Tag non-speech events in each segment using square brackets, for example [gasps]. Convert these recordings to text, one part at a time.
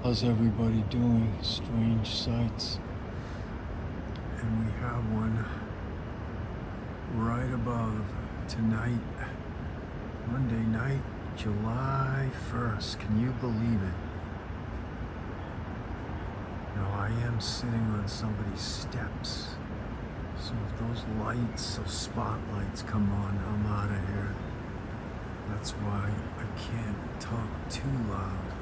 How's everybody doing? Strange sights. And we have one right above tonight, Monday night, July 1st. Can you believe it? Now I am sitting on somebody's steps. So if those lights, those spotlights come on, I'm out of here. That's why I can't talk too loud.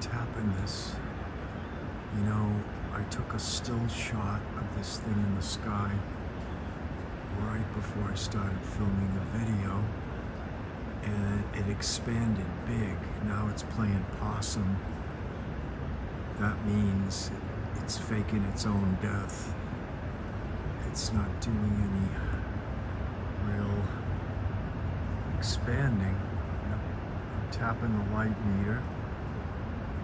Tapping this. You know, I took a still shot of this thing in the sky right before I started filming the video. And it expanded big. Now it's playing possum. That means it's faking its own death. It's not doing any real expanding. I'm tapping the light meter.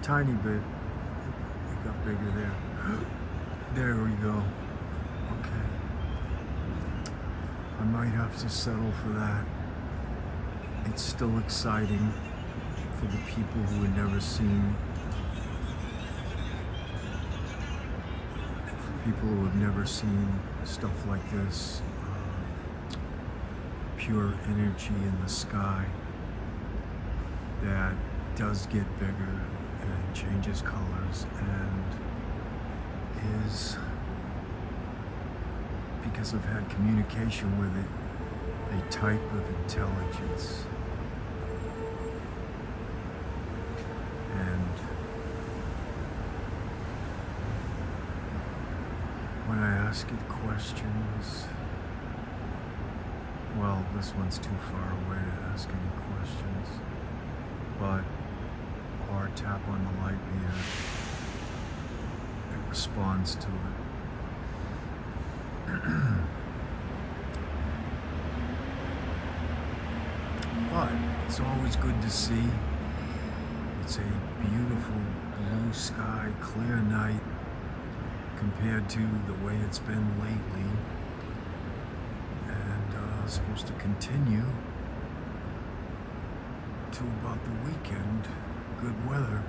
Tiny bit. It got bigger there. [gasps] There we go. Okay. I might have to settle for that. It's still exciting for the people who had never seen people who have never seen stuff like this, pure energy in the sky that does get bigger changes colors and is, because I've had communication with it, a type of intelligence. And when I ask it questions, well, this one's too far away to ask any questions, but or tap on the light meter, it responds to it. [clears throat] but it's always good to see. It's a beautiful blue sky, clear night compared to the way it's been lately. And uh, supposed to continue to about the weekend. Good weather,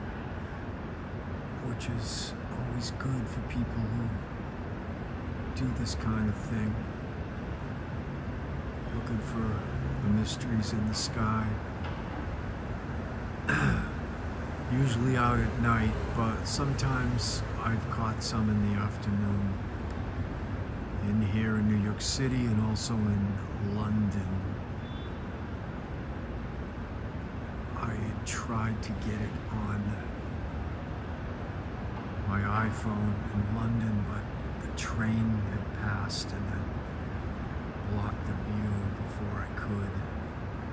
which is always good for people who do this kind of thing. Looking for the mysteries in the sky. [clears throat] Usually out at night, but sometimes I've caught some in the afternoon. In here in New York City and also in London. I tried to get it on my iPhone in London, but the train had passed and then blocked the view before I could.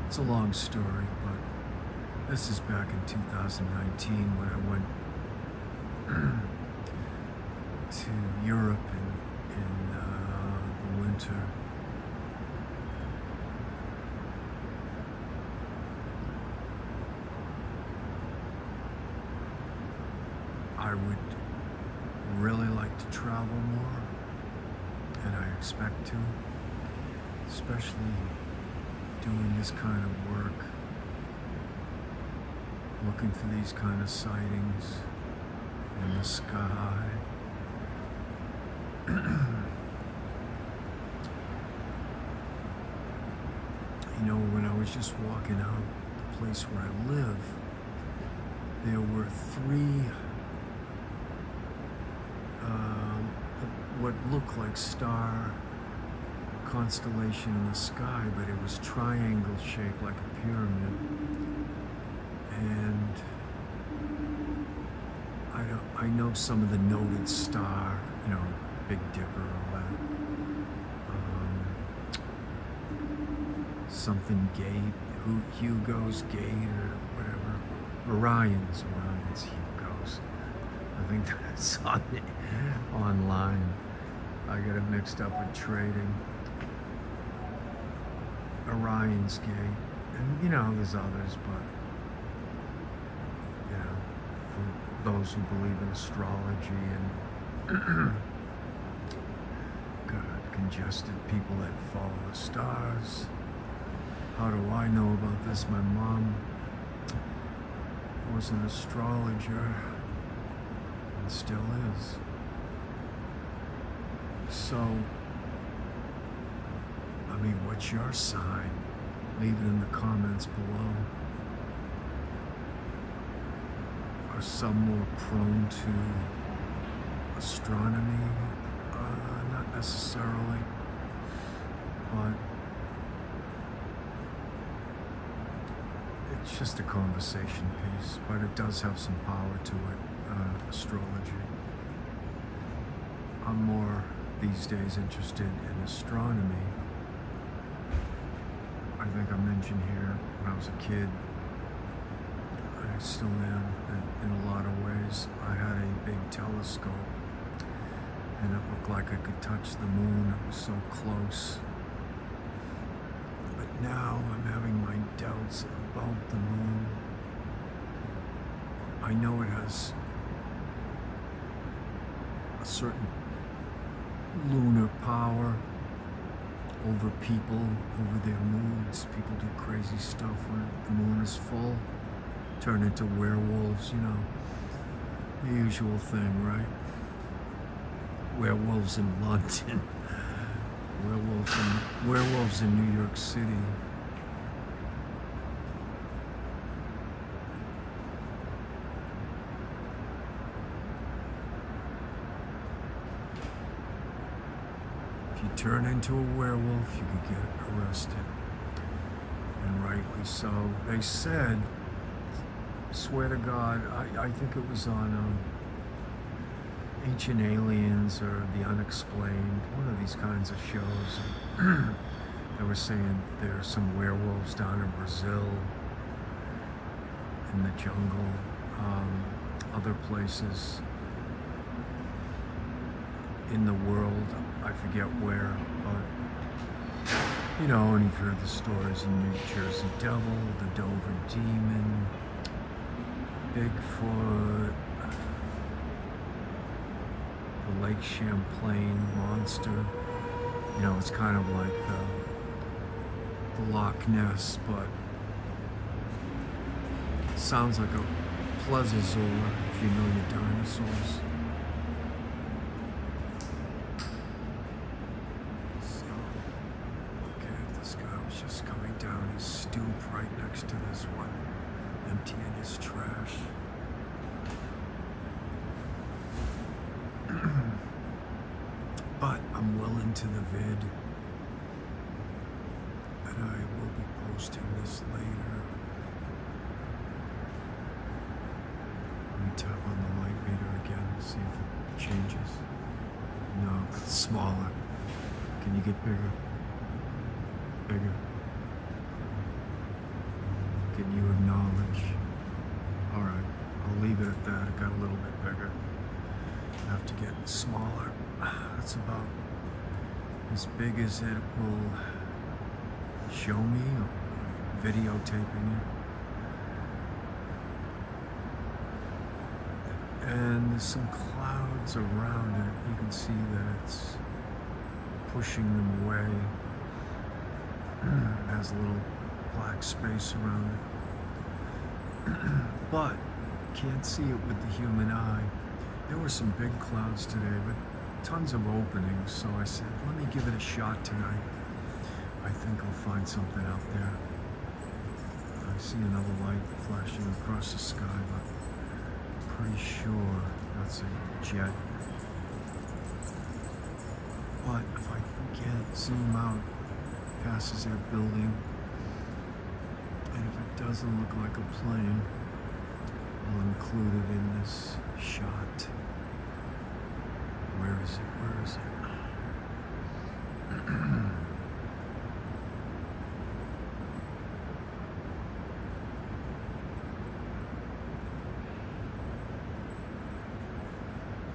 It's a long story, but this is back in 2019 when I went [clears throat] to Europe in, in uh, the winter. I would really like to travel more, and I expect to, especially doing this kind of work, looking for these kind of sightings in the sky. [clears throat] you know, when I was just walking out the place where I live, there were three um, what looked like star constellation in the sky, but it was triangle shaped like a pyramid. And I don't, I know some of the noted star, you know, Big Dipper, all that. Um, something gate, Hugo's gate or whatever. Orion's, Orion's Hugo's. I think [laughs] that's on the, online. I get it mixed up with trading. Orion's Gate. And you know, there's others, but you know, for those who believe in astrology and [clears throat] God, congested people that follow the stars. How do I know about this? My mom was an astrologer and still is. So, Mean, what's your sign? Leave it in the comments below. Are some more prone to astronomy? Uh, not necessarily, but it's just a conversation piece, but it does have some power to it, uh, astrology. I'm more these days interested in astronomy. Think I mentioned here when I was a kid, I still am in, in a lot of ways. I had a big telescope and it looked like I could touch the moon. It was so close. But now I'm having my doubts about the moon. I know it has a certain lunar power over people, over their moods. People do crazy stuff when the moon is full, turn into werewolves, you know. The usual thing, right? Werewolves in London. [laughs] werewolves in, werewolves in New York City. You turn into a werewolf, you could get arrested. And rightly so. They said, swear to God, I, I think it was on um, Ancient Aliens or The Unexplained, one of these kinds of shows. [clears throat] they were saying there are some werewolves down in Brazil, in the jungle, um, other places in the world. I forget where, but you know, and you've heard the stories in New Jersey Devil, the Dover Demon, Bigfoot, the Lake Champlain monster. You know, it's kind of like uh, the Loch Ness, but sounds like a plesiosaur if you know your dinosaurs. So, okay, this guy was just coming down his stoop right next to this one, emptying his trash. but Well into the vid, and I will be posting this later. Let me tap on the light meter again, see if it changes. No, it's smaller. Can you get bigger? Bigger. Can you acknowledge? Alright, I'll leave it at that. It got a little bit bigger. I have to get smaller. [sighs] That's about as big as it will show me, videotaping it. And there's some clouds around it. You can see that it's pushing them away. It [clears throat] has a little black space around it. [clears throat] but can't see it with the human eye. There were some big clouds today, but tons of openings, so I said, let me give it a shot tonight. I think I'll find something out there. I see another light flashing across the sky, but pretty sure that's a jet. But if I can't zoom out, passes that building, and if it doesn't look like a plane, I'll include it in this shot. Where is it? Where is it? [clears throat]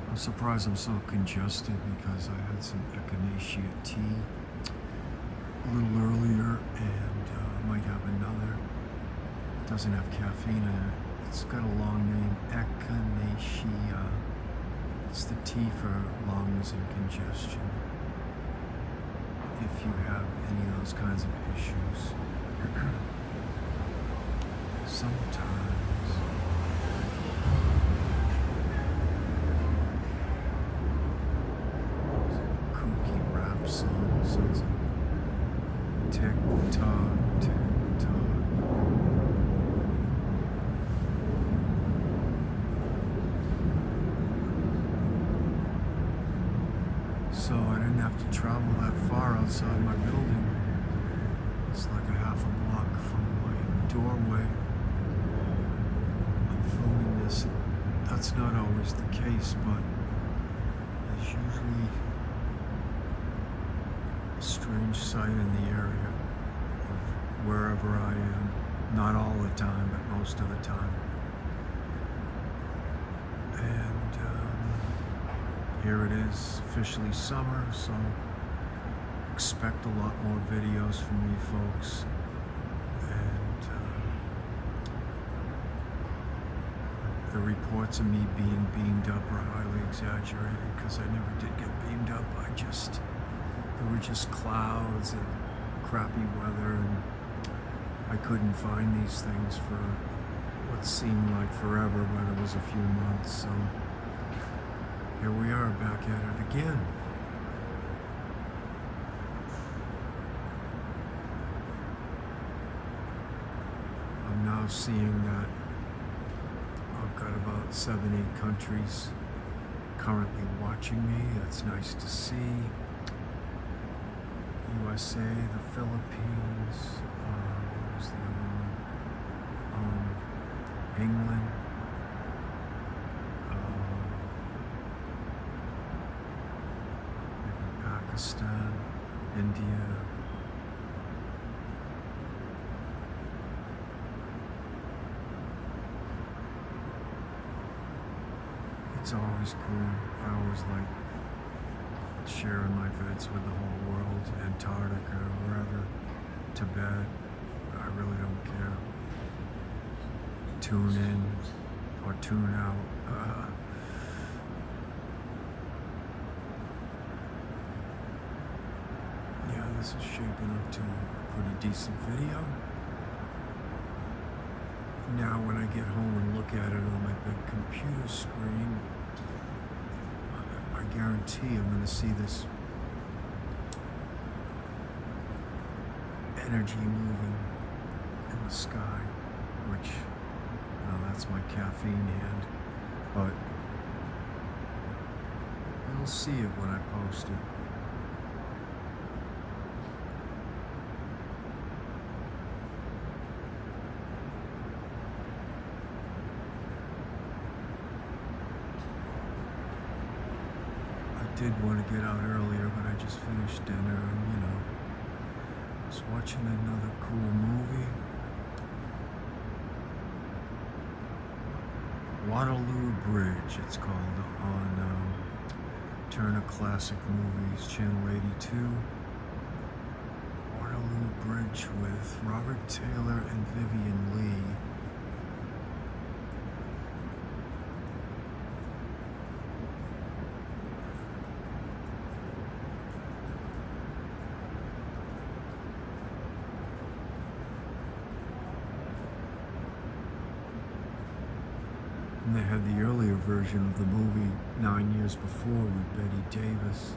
I'm surprised I'm so congested because I had some echinacea tea a little earlier and uh, might have another. It doesn't have caffeine in it. It's got a long name, echinacea. It's the tea for lungs and congestion. If you have any of those kinds of issues, [clears throat] sometimes TikTok, TikTok. So I didn't have to travel that my building. It's like a half a block from my doorway. I'm filming this. That's not always the case, but there's usually a strange sight in the area of wherever I am. Not all the time, but most of the time. And um, here it is, officially summer, so expect a lot more videos from me, folks. And um, the reports of me being beamed up are highly exaggerated because I never did get beamed up. I just, there were just clouds and crappy weather, and I couldn't find these things for what seemed like forever, but it was a few months. So here we are back at it again. I'm now seeing that I've got about seven, eight countries currently watching me. That's nice to see. USA, the Philippines, uh, what was the other one? Um, England. It's always cool. I always like sharing my vids with the whole world, Antarctica, wherever, Tibet. I really don't care. Tune in or tune out. Uh, yeah, this is shaping up to a pretty decent video. Now, when I get home and look at it on my big computer screen, guarantee I'm going to see this energy moving in the sky, which, well, that's my caffeine hand, but you'll see it when I post it. I did want to get out earlier, but I just finished dinner and, you know, was watching another cool movie. Waterloo Bridge, it's called, on um, Turner Classic Movies, Channel 82. Waterloo Bridge with Robert Taylor and Vivien Leigh. And they had the earlier version of the movie nine years before with Bette Davis.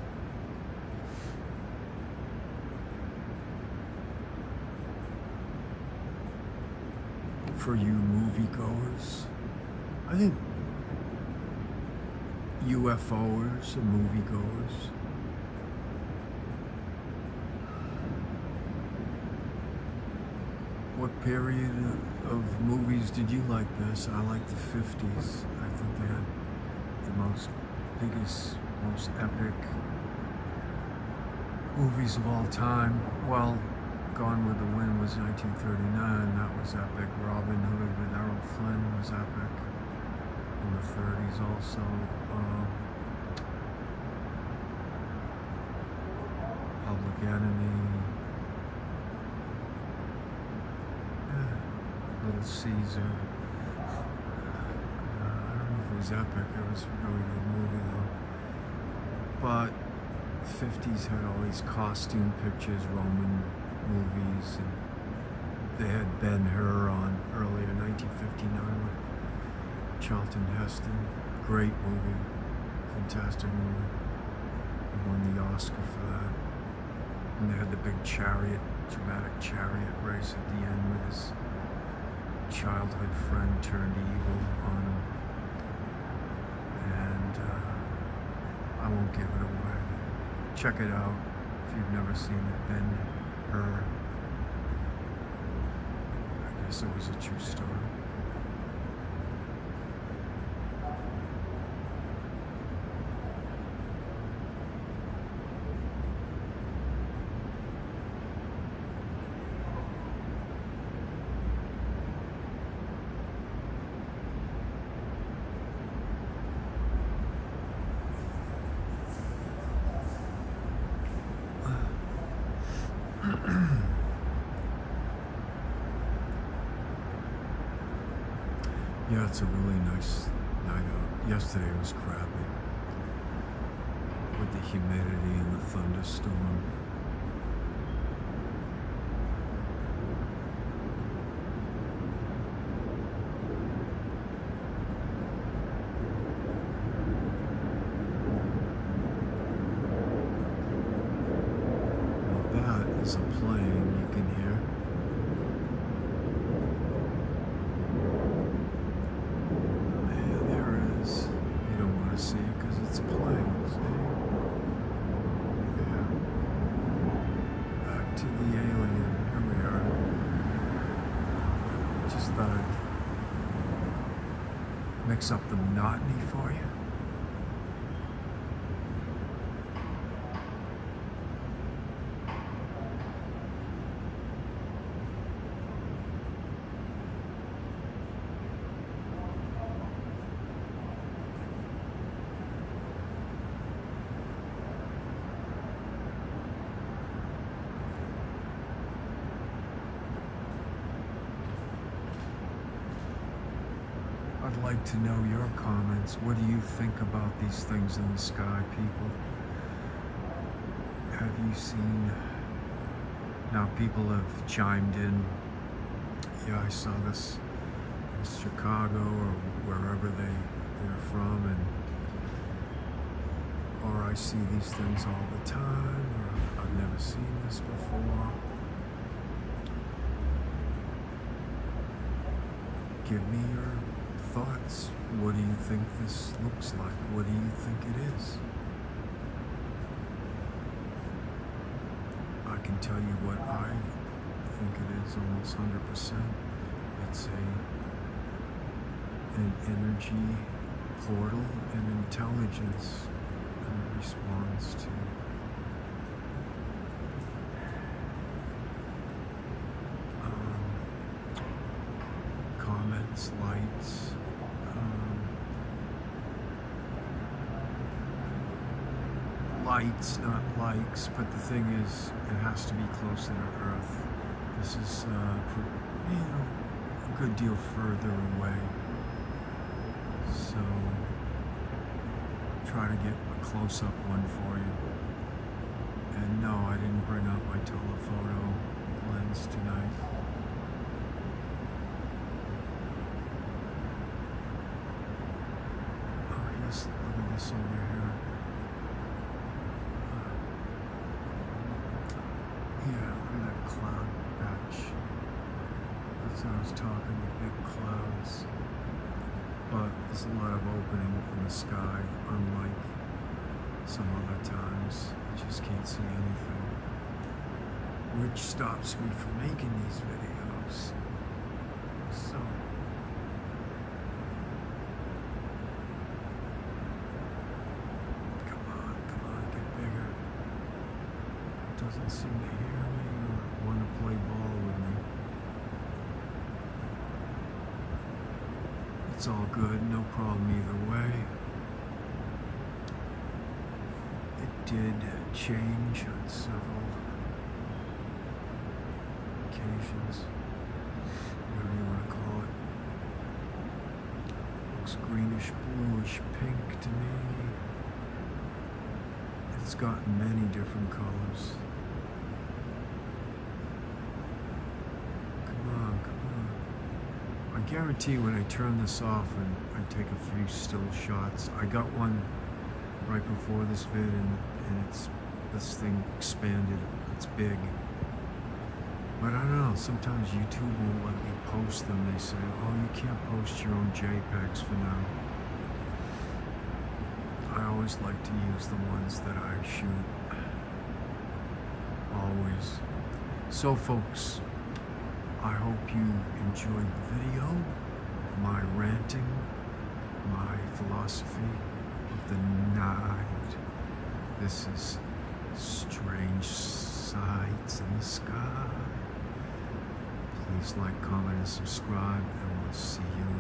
For you moviegoers, I think UFOers and moviegoers. What period of movies did you like best? I like the 50s. I think they had the most biggest, most epic movies of all time. Well, Gone with the Wind was 1939. That was epic. Robin Hood with Errol Flynn was epic. In the 30s also. Um, Public Enemy. Yeah, Little Caesar. Uh, I don't know if it was epic. It was a really good movie though. But the 50s had all these costume pictures, Roman movies, and they had Ben Hur on earlier, 1959 with Charlton Heston. Great movie, fantastic movie. He won the Oscar for that. And they had the big chariot dramatic chariot race at the end with his childhood friend turned evil on him. And uh, I won't give it away. Check it out if you've never seen it. Ben Hur. I guess it was a true story. Yeah, it's a really nice night out. Yesterday was crappy with the humidity and the thunderstorm. Well, that is a plane you can hear. Yeah, there it is. You don't want to see it because it's a plane, see? Yeah. Back to the alien. Here we are. Just thought I'd mix up the monotony for you. I'd like to know your comments. What do you think about these things in the sky, people? Have you seen? Now, people have chimed in. Yeah, I saw this in Chicago or wherever they, they're from, and or I see these things all the time, or I've never seen this before. Give me your thoughts. What do you think this looks like? What do you think it is? I can tell you what I think it is almost 100%. It's a an energy portal and intelligence and it responds to um, comments, lights, um, lights, not likes, but the thing is, it has to be closer to Earth. This is, uh, you know, a good deal further away. So, try to get a close-up one for you. And no, I didn't bring up my telephoto lens tonight. Oh, yes, look at this over here. Uh, yeah, look at that cloud patch. That's what I was talking, the big clouds. But there's a lot of opening in the sky, unlike some other times. You just can't see anything. Which stops me from making these videos. So, come on, come on, get bigger. Doesn't seem to hear me or want to play ball with me. It's all good, no problem either way. It did change on several occasions, whatever you want to call it. Looks greenish, bluish, pink to me. It's got many different colors. Come on, come on. I guarantee when I turn this off and I take a few still shots, I got one right before this vid and, and it's this thing expanded. It's big. But I don't know, sometimes YouTube won't let me post them. They say, oh, you can't post your own JPEGs for now. I always like to use the ones that I shoot. Always. So, folks, I hope you enjoyed the video, my ranting, my philosophy of the night. This is Strange Sights in the Sky. Please like, comment, and subscribe, and we'll see you